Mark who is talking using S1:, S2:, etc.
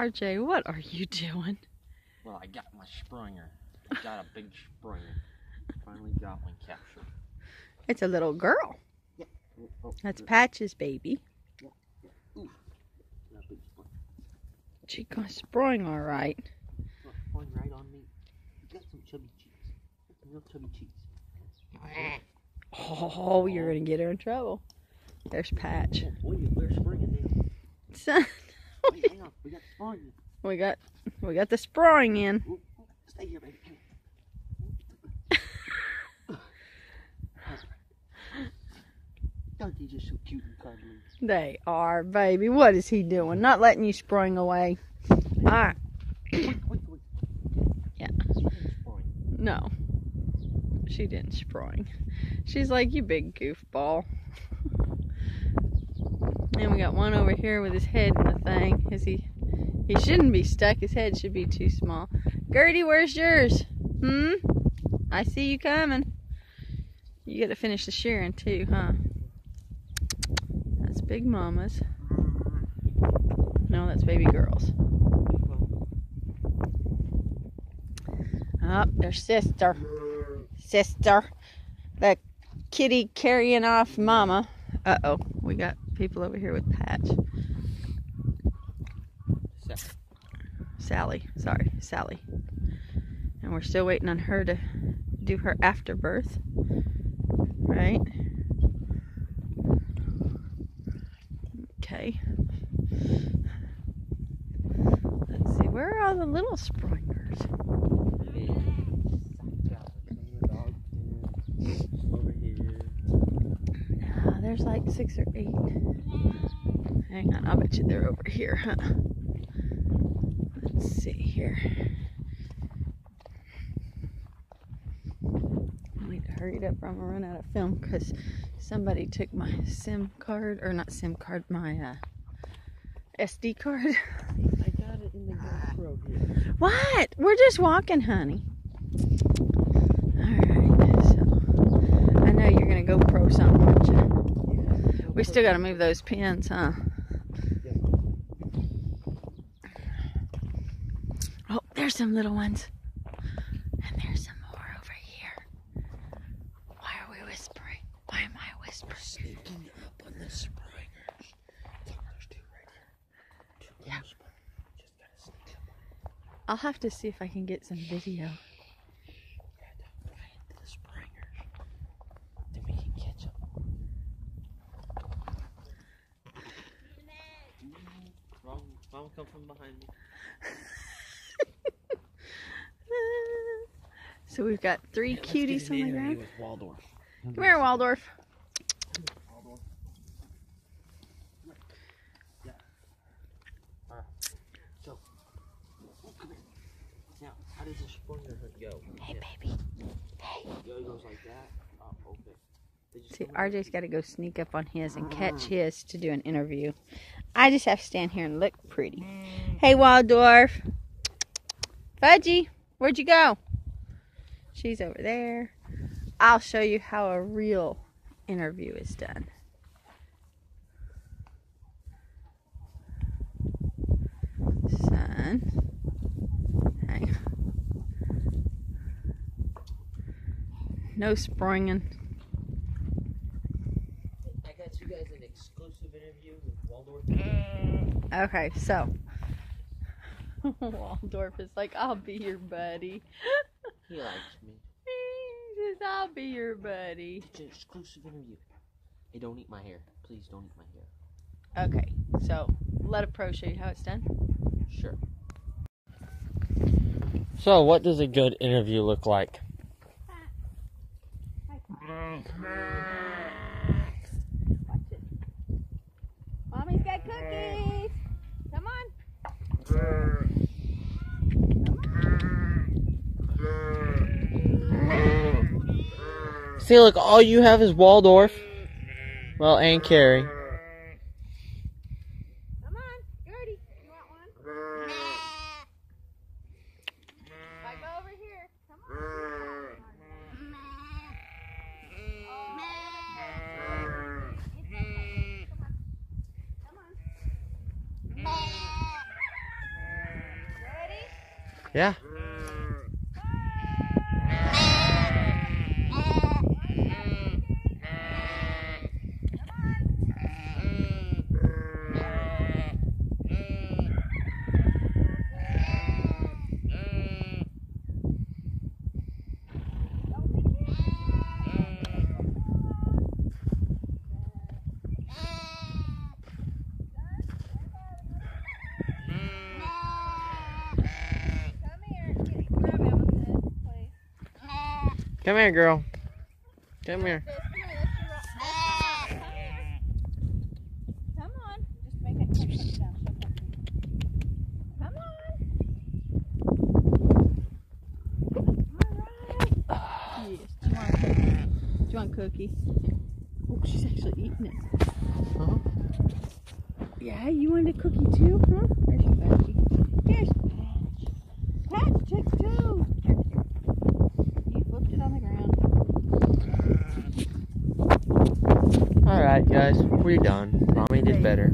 S1: RJ, what are you doing?
S2: Well, I got my Springer. I got a big Springer. Finally got one captured.
S1: It's a little girl.
S2: Oh, oh,
S1: That's. Patch's baby.
S2: A big
S1: She got sprung all right.
S2: Flying right on me. Got some chubby cheeks. Some real chubby cheeks.
S1: Oh, you're gonna get her in trouble. There's Patch.
S2: Boy, you better spring it then.
S1: Son,
S2: Wait, hang We got
S1: we got the sprawling in.
S2: Stay here, baby. Aren't they just so cute and cuddly?
S1: They are, baby. What is he doing? Not letting you spring away. All right. Yeah.
S2: She didn't spring.
S1: No, she didn't spring. She's like, you big goofball. And we got one over here with his head in the thing. Is he? He shouldn't be stuck. His head should be too small. Gertie, where's yours? Hmm. I see you coming. You got to finish the shearing too, huh? That's Big Mama's. No, that's baby girl's. Oh, their sister. Sister. The kitty carrying off Mama. Uh oh, we got people over here with Patch. Sally, sorry, Sally. And we're still waiting on her to do her afterbirth. Right? Okay. Let's see, where are all the little springers? Ah, there's like six or eight. Hang on, I'll bet you they're over here, huh? Let's see here. I need to hurry it up or I'm gonna run out of film because somebody took my SIM card, or not SIM card, my uh, SD card.
S2: I got it in the GoPro here.
S1: What? We're just walking, honey. Alright, so I know you're gonna go pro something, aren't you? We still gotta move those pins, huh? Oh, there's some little ones. And there's some more over here. Why are we whispering? Why am I whispering?
S2: We're sneaking up on the springers. There's two right here. Two
S1: yeah.
S2: Just gotta sneak up.
S1: I'll have to see if I can get some video.
S2: Gotta fly into the springers. Then we can catch them. Wrong, wrong come from behind me.
S1: So we've got three
S2: Yeah,
S1: cuties
S2: an
S1: on the
S2: interview
S1: ground.
S2: with Waldorf.
S1: Come here, Waldorf.
S2: Waldorf. Yeah. Alright. So, oh, come here. Now, how does a springer hunt go?
S1: Hey,
S2: Yeah.
S1: baby.
S2: Yo, it goes like that. Oh, okay.
S1: See, RJ's got to go sneak up on his and catch ah. his to do an interview. I just have to stand here and look pretty. Hey, Waldorf. Fudgy, where'd you go? She's over there. I'll show you how a real interview is done. Son. Hang on. No springing.
S2: I got you guys an exclusive interview with Waldorf.
S1: Okay, so Waldorf is like, I'll be your buddy.
S2: He likes me.
S1: He says, I'll be your buddy.
S2: It's an exclusive interview. Hey, don't eat my hair. Please don't eat my hair.
S1: Okay, so let a pro show you how it's done.
S2: Sure. So, what does a good interview look like?
S1: Watch it. Mommy's got cookies. Come on.
S2: See, look, all you have is Waldorf. Well, and Carrie.
S1: Come on. Gertie, you want one? Bye, go over here. Come on. Come on.
S3: Yeah. Come here, girl. Come here.
S1: Come on. Just make it come down. Come on. All right. Yes. Do you want a cookie? Do you want a cookie? Oh, she's actually eating it.
S3: Uh-huh.
S1: Yeah, you want a cookie too, huh? There's your Patchy. Here's Patch. Patch, take two. Here, here. You flipped it on the ground.
S3: All right, guys, we're done. Mommy did better.